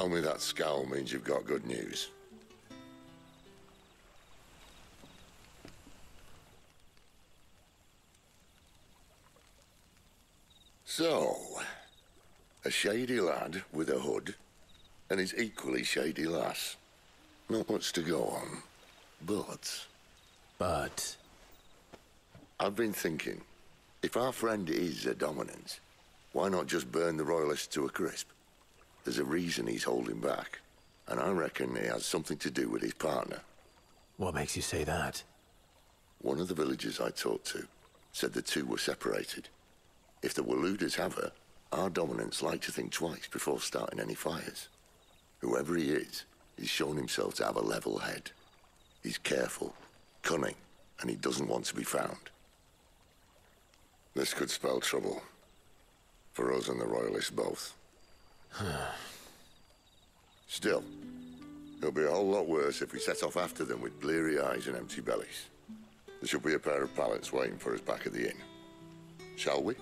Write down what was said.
Tell me that scowl means you've got good news. So, a shady lad with a hood and his equally shady lass. Not much to go on, but But I've been thinking, if our friend is a dominant, why not just burn the royalists to a crisp? There's a reason he's holding back, and I reckon he has something to do with his partner. what makes you say that? One of the villagers I talked to said the two were separated. If the Waloeds have her, our dominants like to think twice before starting any fires. Whoever he is, he's shown himself to have a level head. He's careful, cunning, and he doesn't want to be found. This could spell trouble. For us and the Royalists both. Still, it'll be a whole lot worse if we set off after them with bleary eyes and empty bellies. There should be a pair of pallets waiting for us back at the inn. Shall we?